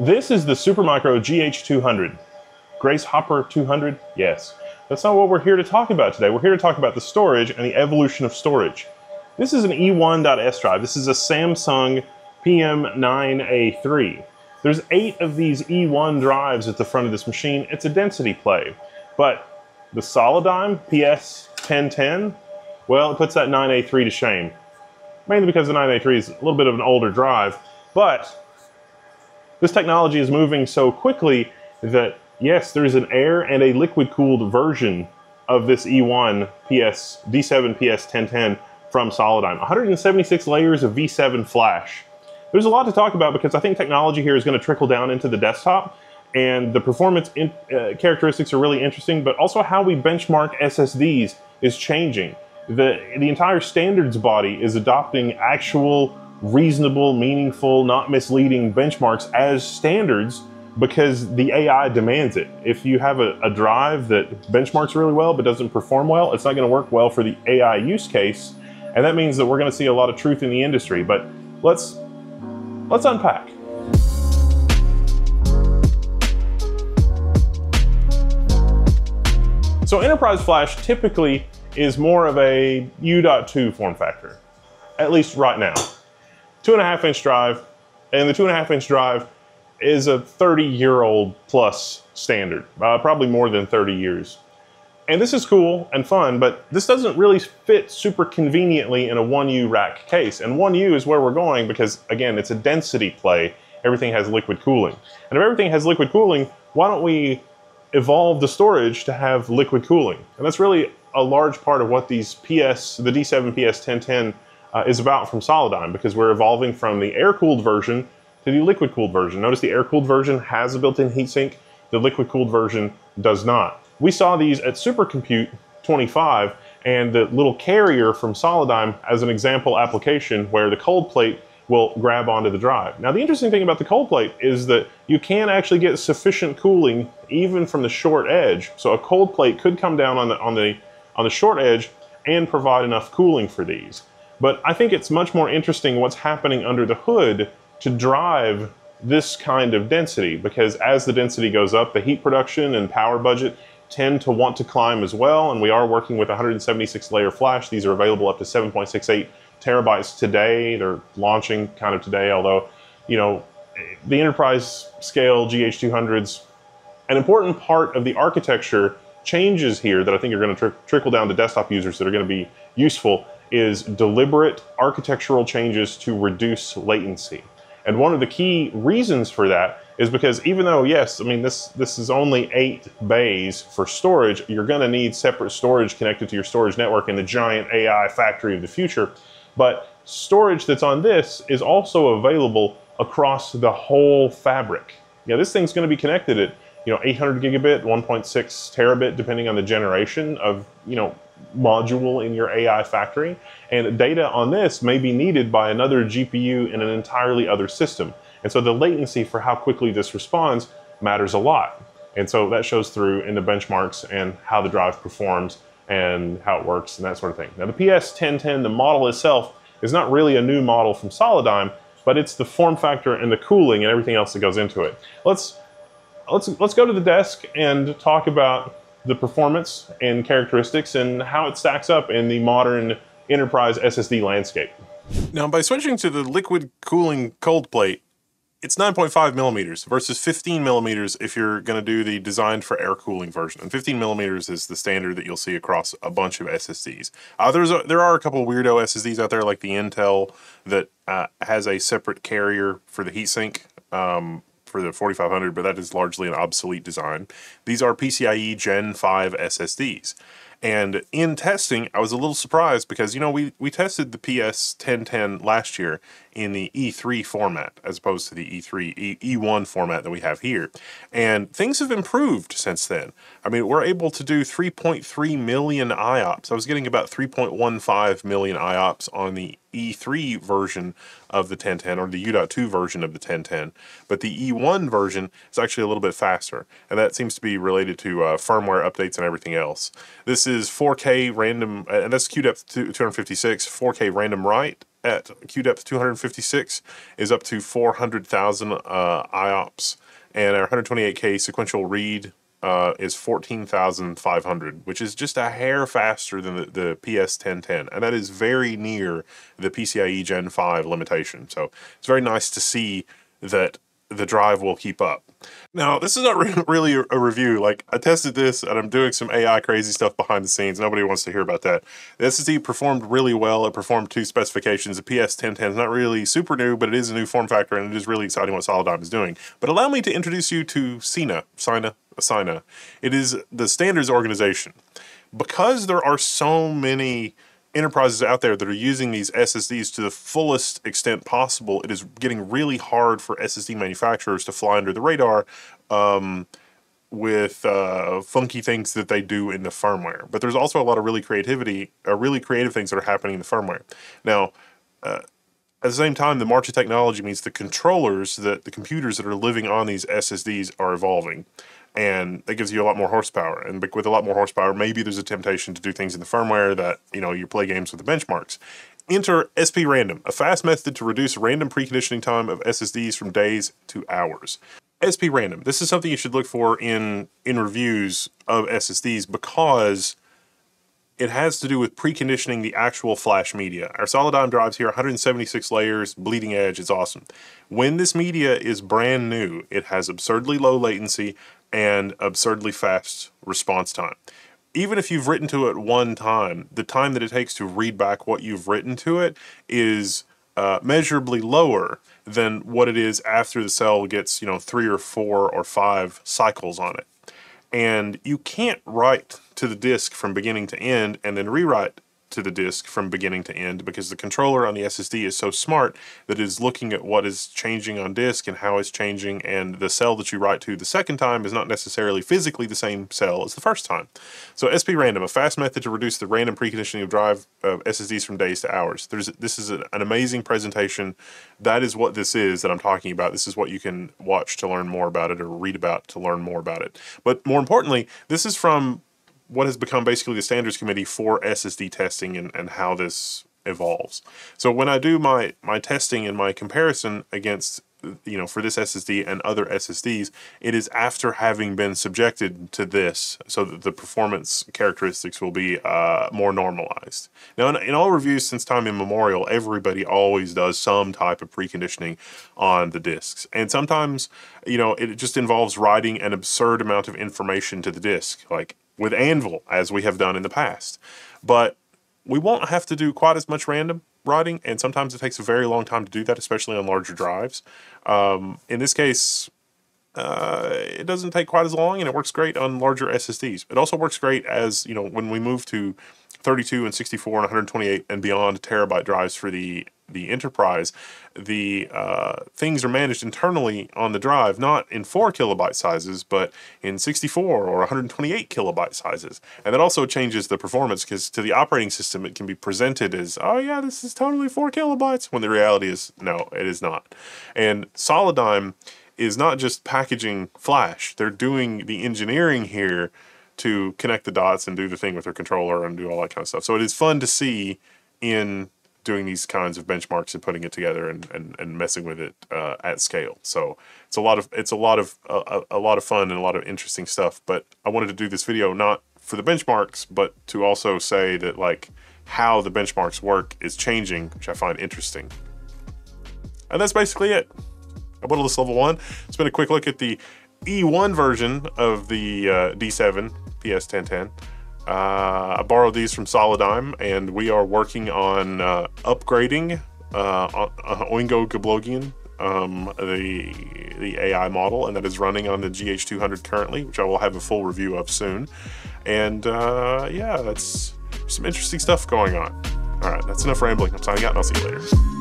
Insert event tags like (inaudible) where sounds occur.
This is the Supermicro GH200. Grace Hopper 200? Yes. That's not what we're here to talk about today. We're here to talk about the storage and the evolution of storage. This is an E1.S drive. This is a Samsung PM9A3. There's eight of these E1 drives at the front of this machine. It's a density play. But the Solidigm PS1010, well, it puts that 9A3 to shame. Mainly because the 9A3 is a little bit of an older drive, but this technology is moving so quickly that yes, there's an air and a liquid cooled version of this E1 PS D7 PS 1010 from Solidigm. 176 layers of V7 flash. There's a lot to talk about because I think technology here is going to trickle down into the desktop and the performance in, uh, characteristics are really interesting, but also how we benchmark SSDs is changing. The, the entire standards body is adopting actual reasonable, meaningful, not misleading benchmarks as standards because the AI demands it. If you have a, a drive that benchmarks really well but doesn't perform well, it's not going to work well for the AI use case, and that means that we're going to see a lot of truth in the industry. But let's let's unpack. So enterprise flash typically is more of a U.2 form factor, at least right now. Two and a half inch drive, and the two and a half inch drive is a 30 year old plus standard, uh, probably more than 30 years. And this is cool and fun, but this doesn't really fit super conveniently in a 1U rack case. And 1U is where we're going because, again, it's a density play. Everything has liquid cooling. And if everything has liquid cooling, why don't we evolve the storage to have liquid cooling? And that's really a large part of what these PS, the D7 PS 1010 uh, is about from Solidigm because we're evolving from the air-cooled version to the liquid-cooled version. Notice the air-cooled version has a built-in heatsink, the liquid-cooled version does not. We saw these at Supercompute 25 and the little carrier from Solidigm as an example application where the cold plate will grab onto the drive. Now the interesting thing about the cold plate is that you can actually get sufficient cooling even from the short edge. So a cold plate could come down on the, on the, on the short edge and provide enough cooling for these. But I think it's much more interesting what's happening under the hood to drive this kind of density because as the density goes up, the heat production and power budget tend to want to climb as well. And we are working with 176 layer flash. These are available up to 7.68 terabytes today. They're launching kind of today, although, you know, the enterprise scale GH200s, an important part of the architecture changes here that I think are going to tr trickle down to desktop users that are going to be useful is deliberate architectural changes to reduce latency. And one of the key reasons for that is because even though, yes, I mean, this, this is only eight bays for storage, you're gonna need separate storage connected to your storage network in the giant AI factory of the future. But storage that's on this is also available across the whole fabric. Yeah, this thing's gonna be connected at you know 800 gigabit, 1.6 terabit, depending on the generation of you know module in your AI factory. And data on this may be needed by another GPU in an entirely other system. And so the latency for how quickly this responds matters a lot. And so that shows through in the benchmarks and how the drive performs and how it works and that sort of thing. Now the PS1010, the model itself, is not really a new model from Solidigm, but it's the form factor and the cooling and everything else that goes into it. Let's let's let's go to the desk and talk about the performance and characteristics and how it stacks up in the modern enterprise SSD landscape. Now, by switching to the liquid cooling cold plate, it's 9.5 millimeters versus 15 millimeters if you're going to do the designed for air cooling version. And 15 millimeters is the standard that you'll see across a bunch of SSDs. Uh, there's a, there are a couple weirdo SSDs out there like the Intel that uh, has a separate carrier for the heatsink. Um, for the 4500, but that is largely an obsolete design. These are PCIe Gen 5 SSDs. And in testing, I was a little surprised because, you know, we, we tested the PS 1010 last year in the E3 format as opposed to the E3, e, E1 format that we have here. And things have improved since then. I mean, we're able to do 3.3 million IOPS. I was getting about 3.15 million IOPS on the E3 version of the 1010 or the U.2 version of the 1010, but the E1 version is actually a little bit faster, and that seems to be related to uh, firmware updates and everything else. This is 4K random, and that's to 256, 4K random write, at Q depth 256 is up to 400,000 uh, IOPS, and our 128K sequential read uh, is 14,500, which is just a hair faster than the, the PS 1010. And that is very near the PCIe Gen 5 limitation. So it's very nice to see that the drive will keep up. Now, this is not (laughs) re really a, review. Like, I tested this and I'm doing some AI crazy stuff behind the scenes. Nobody wants to hear about that. The SSD performed really well. It performed two specifications. The PS1010 is not really super new, but it is a new form factor and it is really exciting what Solidigm is doing. But allow me to introduce you to SNIA, SNIA, SNIA. It is the standards organization. Because there are so many enterprises out there that are using these SSDs to the fullest extent possible, it is getting really hard for SSD manufacturers to fly under the radar um, with uh, funky things that they do in the firmware. But there's also a lot of really creativity, uh, really creative things that are happening in the firmware. Now, uh, at the same time, the march of technology means the controllers, that the computers that are living on these SSDs are evolving and that gives you a lot more horsepower. And with a lot more horsepower, maybe there's a temptation to do things in the firmware that you know you play games with the benchmarks. Enter SP Random, a fast method to reduce random preconditioning time of SSDs from days to hours. SP Random. This is something you should look for in in reviews of SSDs because it has to do with preconditioning the actual flash media. Our Solidigm drives here, 176 layers, bleeding edge, it's awesome. When this media is brand new, it has absurdly low latency, and absurdly fast response time. Even if you've written to it one time, the time that it takes to read back what you've written to it is uh, measurably lower than what it is after the cell gets, you know, three or four or five cycles on it. And you can't write to the disk from beginning to end and then rewrite to the disk from beginning to end because the controller on the SSD is so smart that it is looking at what is changing on disk and how it's changing and the cell that you write to the second time is not necessarily physically the same cell as the first time. So SP Random, a fast method to reduce the random preconditioning of drive of SSDs from days to hours. There's this is an amazing presentation. That is what this is that I'm talking about. This is what you can watch to learn more about it or read about to learn more about it. But more importantly, this is from what has become basically the standards committee for SSD testing and, and how this evolves. So when I do my, my testing and my comparison against you know, for this SSD and other SSDs, it is after having been subjected to this so that the performance characteristics will be uh, more normalized. Now, in, in, all reviews since time immemorial, everybody always does some type of preconditioning on the disks. And sometimes, you know, it just involves writing an absurd amount of information to the disk, like with Anvil, as we have done in the past. But we won't have to do quite as much random writing, and sometimes it takes a very long time to do that, especially on larger drives. Um, in this case, uh, it doesn't take quite as long, and it works great on larger SSDs. It also works great as you know when we move to 32 and 64 and 128 and beyond terabyte drives for the the enterprise, the uh, things are managed internally on the drive, not in four kilobyte sizes, but in 64 or 128 kilobyte sizes. And that also changes the performance because to the operating system, it can be presented as, oh yeah, this is totally four kilobytes, when the reality is, no, it is not. And Solidigm is not just packaging flash, they're doing the engineering here to connect the dots and do the thing with their controller and do all that kind of stuff. So it is fun to see in doing these kinds of benchmarks and putting it together and, and, and messing with it uh, at scale. So it's a lot of it's a lot of uh, a lot of fun and a lot of interesting stuff. But I wanted to do this video not for the benchmarks, but to also say that like how the benchmarks work is changing, which I find interesting. And that's basically it. i bought this level one. It's been a quick look at the E1 version of the uh, D7 PS1010. Uh, I borrowed these from Solidigm, and we are working on uh, upgrading uh, Oingo Gablogian, um, the the AI model, and that is running on the GH200 currently, which I will have a full review of soon. And uh, yeah, that's some interesting stuff going on. All right, that's enough rambling. I'm signing out, and I'll see you later.